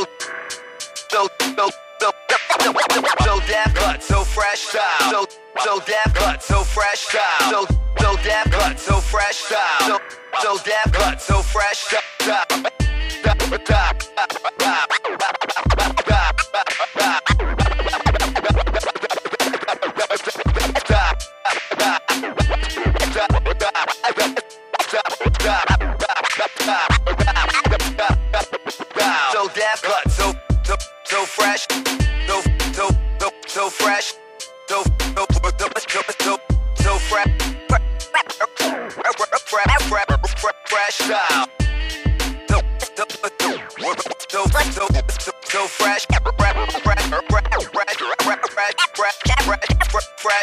so so so so so damn cut, so fresh style. So so damn cut, so fresh style. So so damn cut, so fresh style. So so damn cut, so fresh style. So so fresh, so so so so fresh, so so so so so so fresh, fresh style. So so so so so so fresh, fresh fresh fresh fresh fresh fresh